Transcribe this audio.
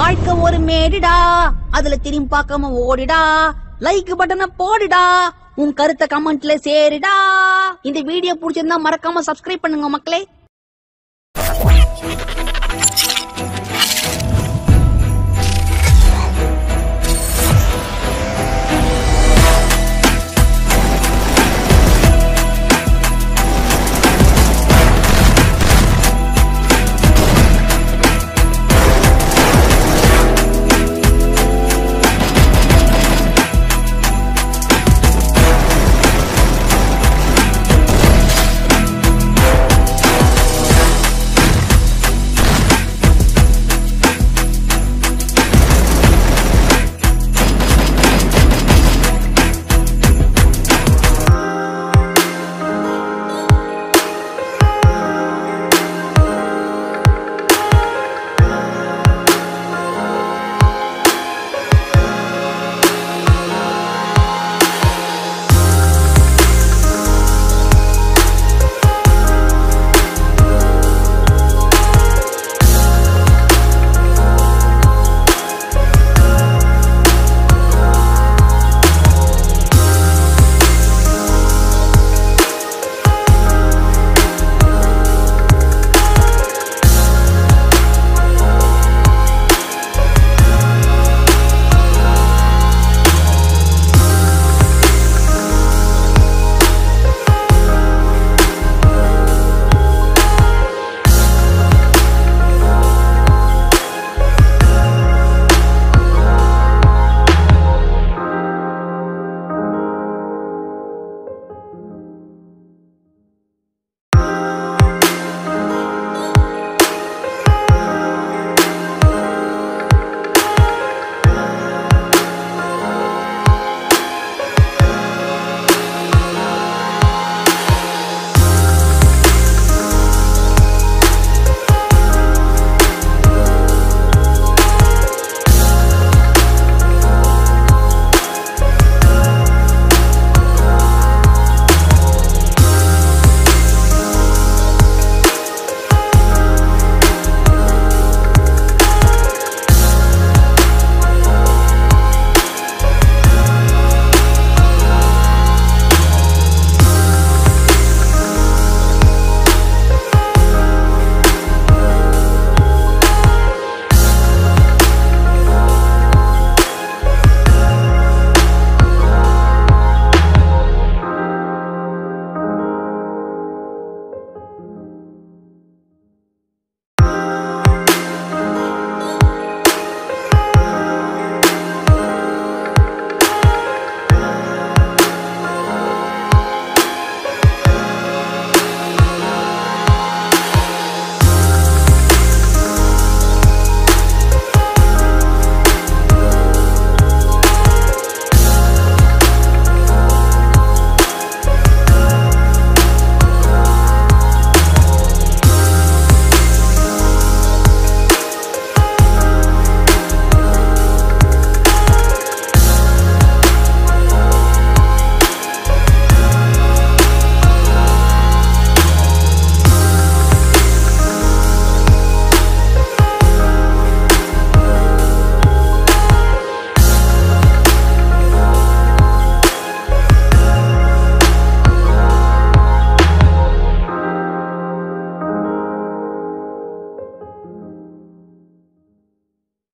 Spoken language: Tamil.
வாழ்க்கை ஒரு மேடுடா. அதுல திரும்பி பார்க்காம ஓடிடா. லைக் பட்டனை போடுடா. உன் கருத்தை கமெண்ட்ல சேருடா. இந்த வீடியோ பிடிச்சிருந்தா மறக்காம சப்ஸ்கிரைப் பண்ணுங்க மக்களே.